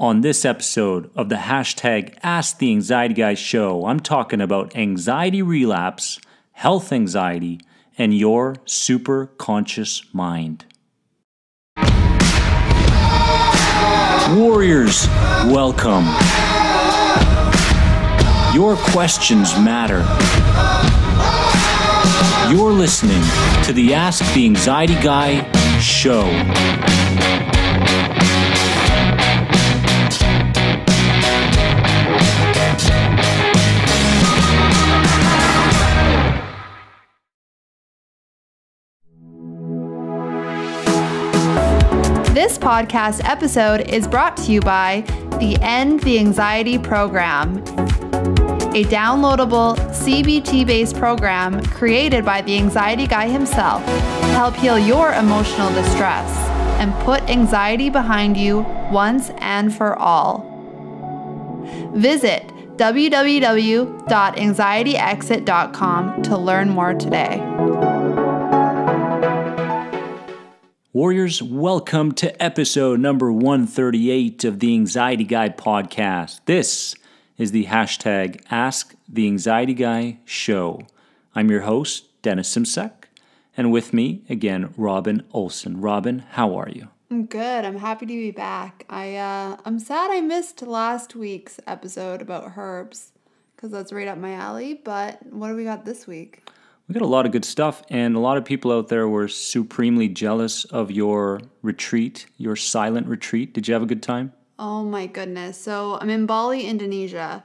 On this episode of the hashtag Ask the Anxiety Guy show, I'm talking about anxiety relapse, health anxiety, and your super conscious mind. Warriors, welcome. Your questions matter. You're listening to the Ask the Anxiety Guy show. This podcast episode is brought to you by the End the Anxiety Program, a downloadable CBT based program created by the anxiety guy himself to help heal your emotional distress and put anxiety behind you once and for all. Visit www.anxietyexit.com to learn more today. Warriors, welcome to episode number 138 of the Anxiety Guy podcast. This is the hashtag Ask the Anxiety Guy show. I'm your host, Dennis Simsek, and with me again, Robin Olson. Robin, how are you? I'm good. I'm happy to be back. I uh, I'm sad I missed last week's episode about herbs because that's right up my alley. But what do we got this week? We got a lot of good stuff, and a lot of people out there were supremely jealous of your retreat, your silent retreat. Did you have a good time? Oh my goodness. So I'm in Bali, Indonesia,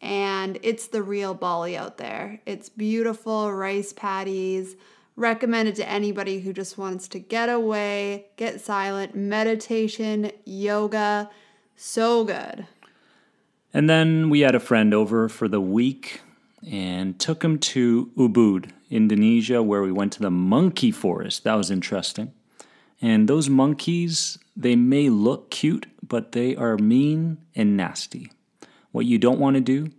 and it's the real Bali out there. It's beautiful rice paddies. Recommended to anybody who just wants to get away, get silent, meditation, yoga. So good. And then we had a friend over for the week and took him to Ubud, Indonesia, where we went to the monkey forest. That was interesting. And those monkeys, they may look cute, but they are mean and nasty. What you don't want to do,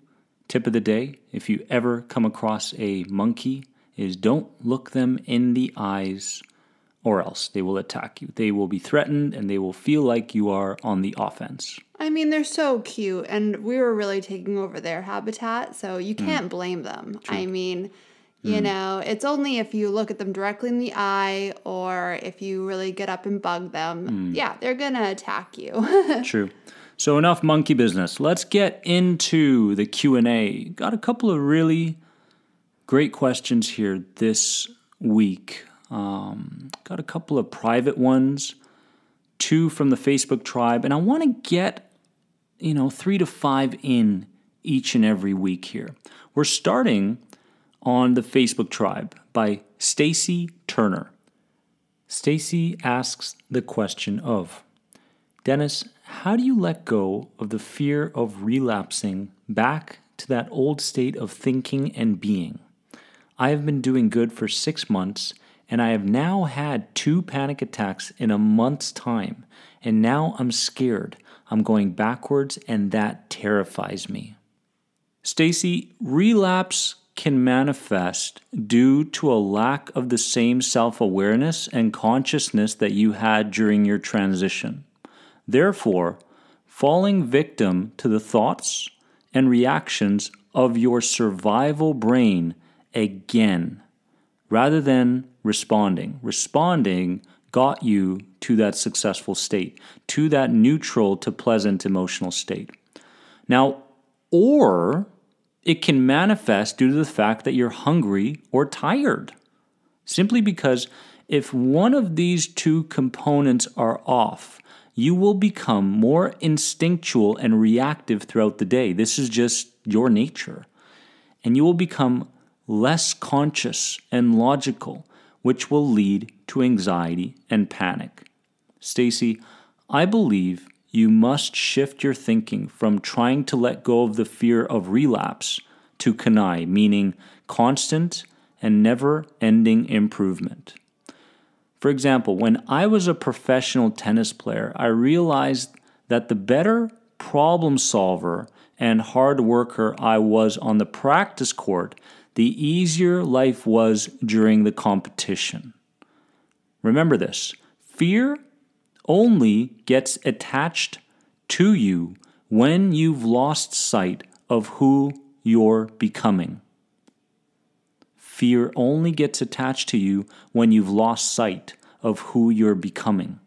tip of the day, if you ever come across a monkey, is don't look them in the eyes or else they will attack you. They will be threatened and they will feel like you are on the offense. I mean, they're so cute, and we were really taking over their habitat, so you can't mm. blame them. True. I mean, you mm. know, it's only if you look at them directly in the eye or if you really get up and bug them. Mm. Yeah, they're going to attack you. True. So enough monkey business. Let's get into the Q&A. Got a couple of really great questions here this week. Um, got a couple of private ones, two from the Facebook tribe, and I want to get, you know, three to five in each and every week here. We're starting on the Facebook tribe by Stacy Turner. Stacy asks the question of Dennis, how do you let go of the fear of relapsing back to that old state of thinking and being? I have been doing good for six months and I have now had two panic attacks in a month's time, and now I'm scared. I'm going backwards, and that terrifies me. Stacy, relapse can manifest due to a lack of the same self awareness and consciousness that you had during your transition. Therefore, falling victim to the thoughts and reactions of your survival brain again, rather than responding. Responding got you to that successful state, to that neutral to pleasant emotional state. Now, or it can manifest due to the fact that you're hungry or tired. Simply because if one of these two components are off, you will become more instinctual and reactive throughout the day. This is just your nature. And you will become less conscious and logical which will lead to anxiety and panic. Stacy, I believe you must shift your thinking from trying to let go of the fear of relapse to CANI, meaning constant and never ending improvement. For example, when I was a professional tennis player, I realized that the better problem solver and hard worker I was on the practice court, the easier life was during the competition. Remember this fear only gets attached to you when you've lost sight of who you're becoming. Fear only gets attached to you when you've lost sight of who you're becoming.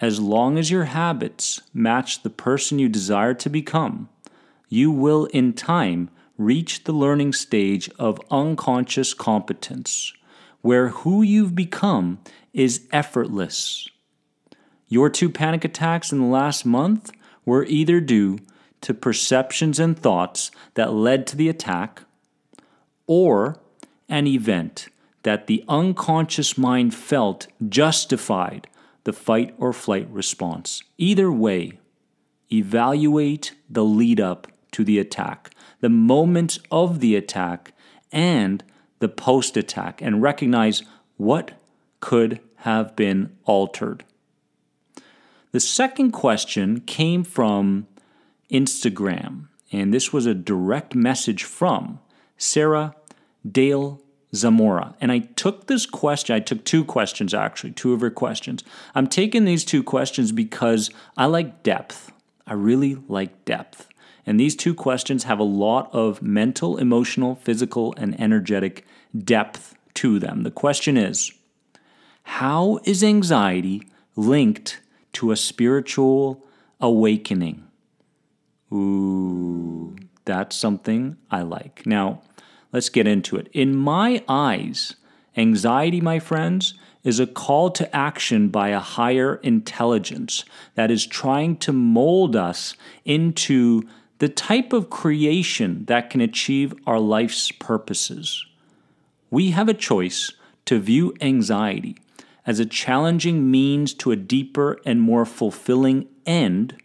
As long as your habits match the person you desire to become, you will in time reach the learning stage of unconscious competence, where who you've become is effortless. Your two panic attacks in the last month were either due to perceptions and thoughts that led to the attack, or an event that the unconscious mind felt justified the fight or flight response. Either way, evaluate the lead up to the attack, the moments of the attack, and the post attack, and recognize what could have been altered. The second question came from Instagram, and this was a direct message from Sarah Dale Zamora. And I took this question, I took two questions actually, two of her questions. I'm taking these two questions because I like depth. I really like depth. And these two questions have a lot of mental, emotional, physical, and energetic depth to them. The question is How is anxiety linked to a spiritual awakening? Ooh, that's something I like. Now, Let's get into it. In my eyes, anxiety, my friends, is a call to action by a higher intelligence that is trying to mold us into the type of creation that can achieve our life's purposes. We have a choice to view anxiety as a challenging means to a deeper and more fulfilling end,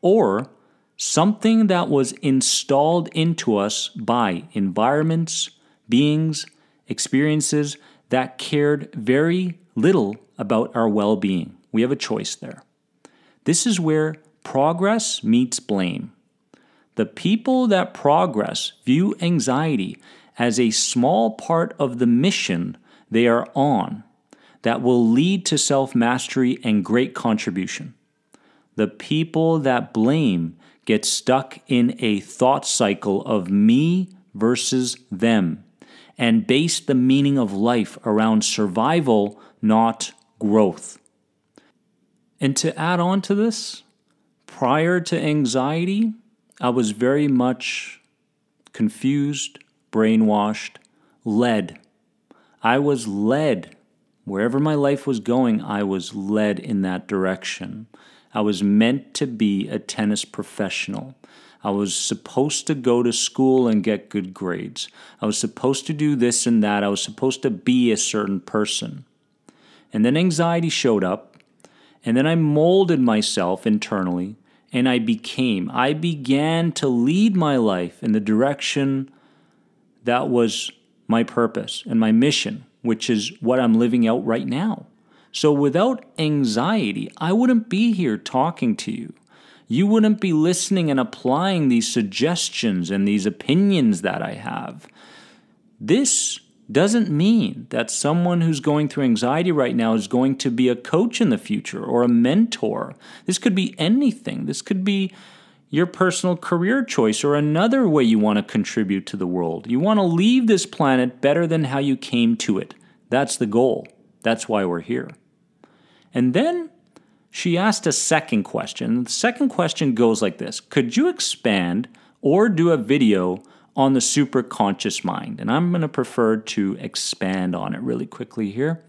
or something that was installed into us by environments, beings, experiences that cared very little about our well being. We have a choice there. This is where progress meets blame. The people that progress view anxiety as a small part of the mission they are on that will lead to self mastery and great contribution. The people that blame get stuck in a thought cycle of me versus them and base the meaning of life around survival, not growth. And to add on to this, prior to anxiety, I was very much confused, brainwashed, led. I was led. Wherever my life was going, I was led in that direction. I was meant to be a tennis professional. I was supposed to go to school and get good grades. I was supposed to do this and that. I was supposed to be a certain person. And then anxiety showed up, and then I molded myself internally, and I became, I began to lead my life in the direction that was my purpose and my mission, which is what I'm living out right now. So without anxiety, I wouldn't be here talking to you. You wouldn't be listening and applying these suggestions and these opinions that I have. This doesn't mean that someone who's going through anxiety right now is going to be a coach in the future or a mentor. This could be anything. This could be your personal career choice or another way you want to contribute to the world. You want to leave this planet better than how you came to it. That's the goal. That's why we're here. And then she asked a second question. The second question goes like this Could you expand or do a video on the superconscious mind? And I'm going to prefer to expand on it really quickly here.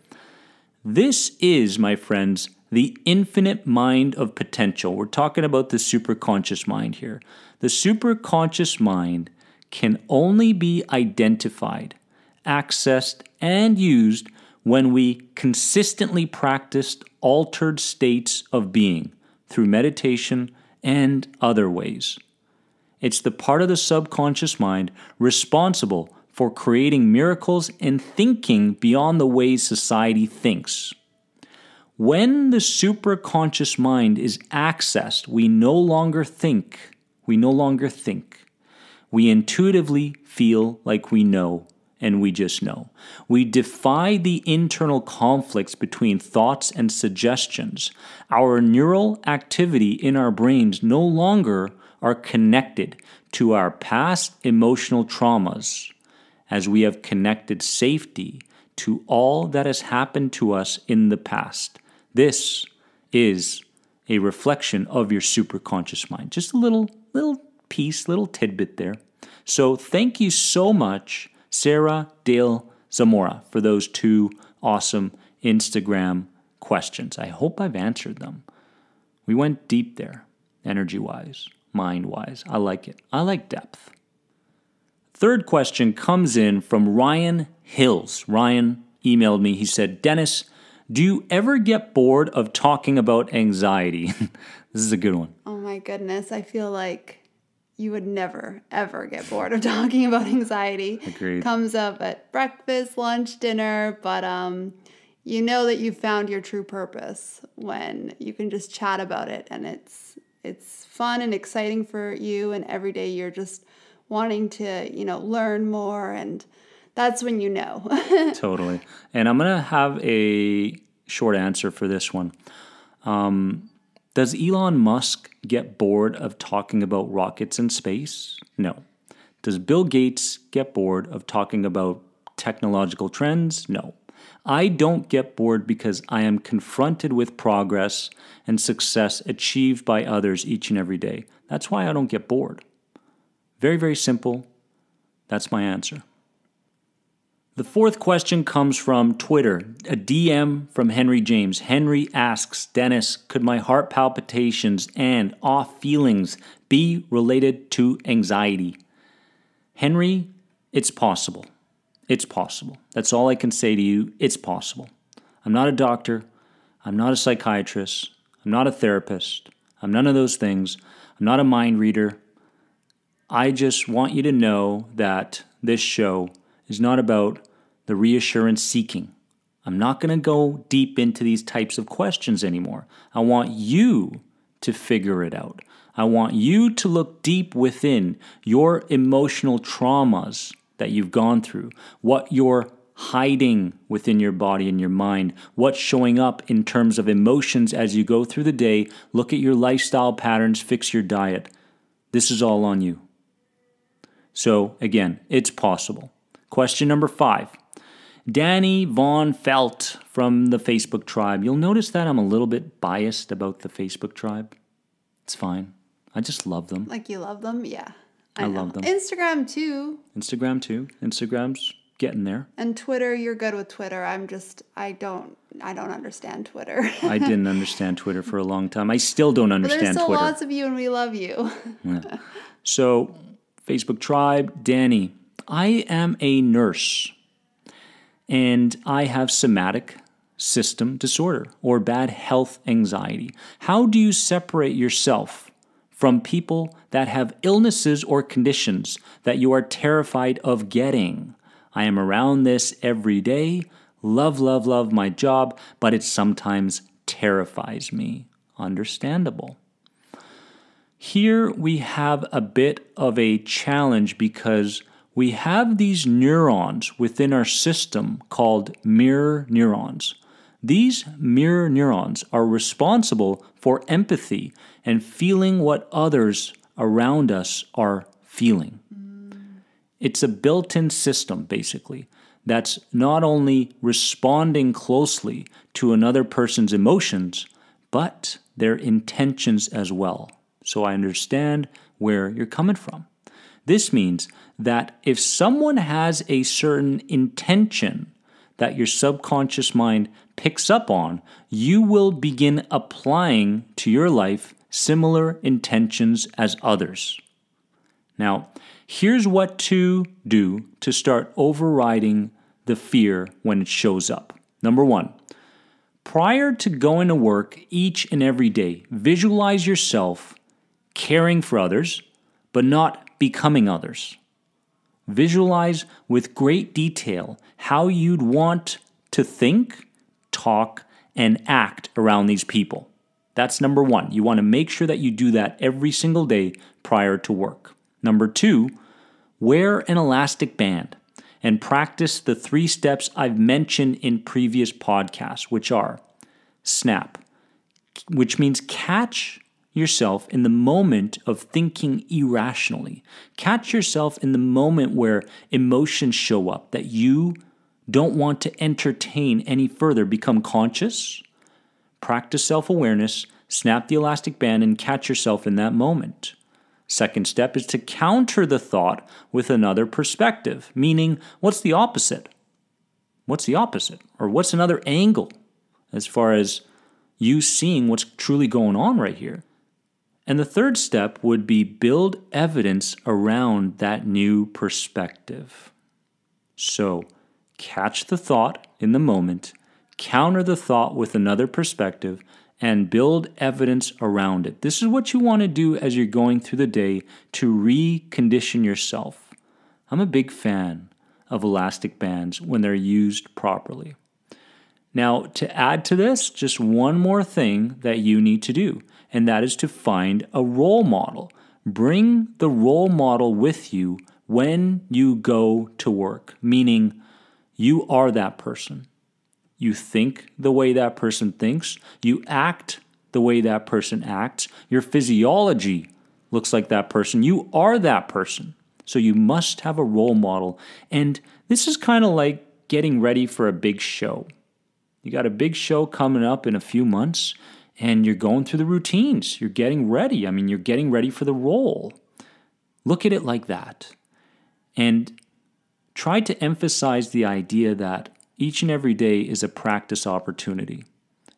This is, my friends, the infinite mind of potential. We're talking about the superconscious mind here. The superconscious mind can only be identified, accessed, and used when we consistently practiced altered states of being through meditation and other ways. It's the part of the subconscious mind responsible for creating miracles and thinking beyond the ways society thinks. When the superconscious mind is accessed, we no longer think. We no longer think. We intuitively feel like we know and we just know. We defy the internal conflicts between thoughts and suggestions. Our neural activity in our brains no longer are connected to our past emotional traumas as we have connected safety to all that has happened to us in the past. This is a reflection of your superconscious mind. Just a little little piece, little tidbit there. So thank you so much, Sarah Dale Zamora, for those two awesome Instagram questions. I hope I've answered them. We went deep there, energy wise, mind wise. I like it. I like depth. Third question comes in from Ryan Hills. Ryan emailed me. He said, Dennis, do you ever get bored of talking about anxiety? this is a good one. Oh my goodness. I feel like you would never, ever get bored of talking about anxiety. Agreed. Comes up at breakfast, lunch, dinner, but um, you know that you found your true purpose when you can just chat about it and it's it's fun and exciting for you and every day you're just wanting to, you know, learn more and that's when you know. totally. And I'm to have a short answer for this one. Um, does Elon Musk get bored of talking about rockets in space? No. Does Bill Gates get bored of talking about technological trends? No. I don't get bored because I am confronted with progress and success achieved by others each and every day. That's why I don't get bored. Very, very simple. That's my answer. The fourth question comes from Twitter, a DM from Henry James. Henry asks Dennis, could my heart palpitations and off feelings be related to anxiety? Henry, it's possible. It's possible. That's all I can say to you. It's possible. I'm not a doctor. I'm not a psychiatrist. I'm not a therapist. I'm none of those things. I'm not a mind reader. I just want you to know that this show is not about the reassurance seeking. I'm not going to go deep into these types of questions anymore. I want you to figure it out. I want you to look deep within your emotional traumas that you've gone through, what you're hiding within your body and your mind, what's showing up in terms of emotions as you go through the day. Look at your lifestyle patterns, fix your diet. This is all on you. So, again, it's possible. Question number five Danny Von Felt from the Facebook tribe. You'll notice that I'm a little bit biased about the Facebook tribe. It's fine. I just love them. Like you love them? Yeah. I, I love them. Instagram too. Instagram too. Instagram's getting there. And Twitter, you're good with Twitter. I'm just I don't I don't understand Twitter. I didn't understand Twitter for a long time. I still don't but understand there's still Twitter. lots of you and we love you. Yeah. So, Facebook tribe, Danny, I am a nurse and I have somatic symptom disorder or bad health anxiety. How do you separate yourself from people that have illnesses or conditions that you are terrified of getting? I am around this every day. Love, love, love my job, but it sometimes terrifies me. Understandable. Here we have a bit of a challenge because we have these neurons within our system called mirror neurons. These mirror neurons are responsible for empathy and feeling what others around us are feeling. It's a built in system, basically, that's not only responding closely to another person's emotions, but their intentions as well. So I understand where you're coming from. This means that if someone has a certain intention that your subconscious mind picks up on, you will begin applying to your life similar intentions as others. Now, here's what to do to start overriding the fear when it shows up. Number one, prior to going to work each and every day, visualize yourself caring for others, but not becoming others. Visualize with great detail how you'd want to think, talk, and act around these people. That's number one. You want to make sure that you do that every single day prior to work. Number two, wear an elastic band and practice the three steps I've mentioned in previous podcasts, which are snap, which means catch yourself in the moment of thinking irrationally. Catch yourself in the moment where emotions show up that you don't want to entertain any further. Become conscious, practice self awareness, snap the elastic band, and catch yourself in that moment. Second step is to counter the thought with another perspective, meaning, what's the opposite? What's the opposite? Or what's another angle as far as you seeing what's truly going on right here? And the third step would be build evidence around that new perspective. So, catch the thought in the moment, counter the thought with another perspective, and build evidence around it. This is what you want to do as you're going through the day to recondition yourself. I'm a big fan of elastic bands when they're used properly. Now, to add to this, just one more thing that you need to do, and that is to find a role model. Bring the role model with you when you go to work, meaning you are that person. You think the way that person thinks. You act the way that person acts. Your physiology looks like that person. You are that person. So you must have a role model. And this is kind of like getting ready for a big show. You got a big show coming up in a few months, and you're going through the routines. You're getting ready. I mean, you're getting ready for the role. Look at it like that. And try to emphasize the idea that each and every day is a practice opportunity.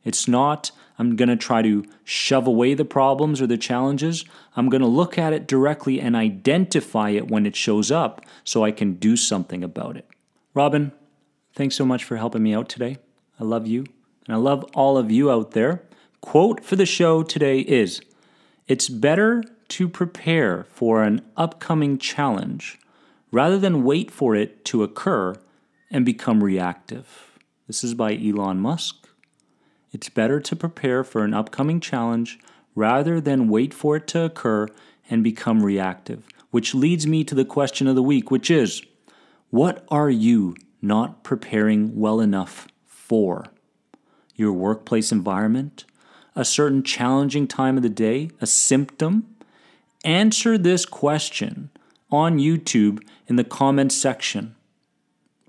It's not, I'm going to try to shove away the problems or the challenges. I'm going to look at it directly and identify it when it shows up so I can do something about it. Robin, thanks so much for helping me out today. I love you, and I love all of you out there. Quote for the show today is It's better to prepare for an upcoming challenge rather than wait for it to occur and become reactive. This is by Elon Musk. It's better to prepare for an upcoming challenge rather than wait for it to occur and become reactive. Which leads me to the question of the week, which is what are you not preparing well enough for? Your workplace environment? A certain challenging time of the day? A symptom? Answer this question on YouTube in the comments section.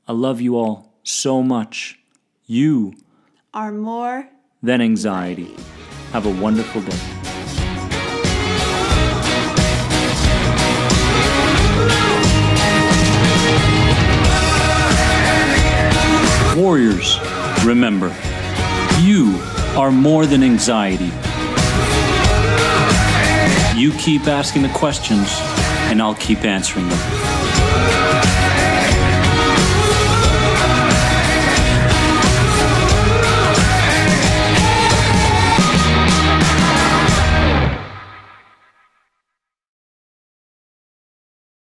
I love you all so much. You are more than anxiety. Have a wonderful day. Warriors, remember, you are more than anxiety. You keep asking the questions, and I'll keep answering them.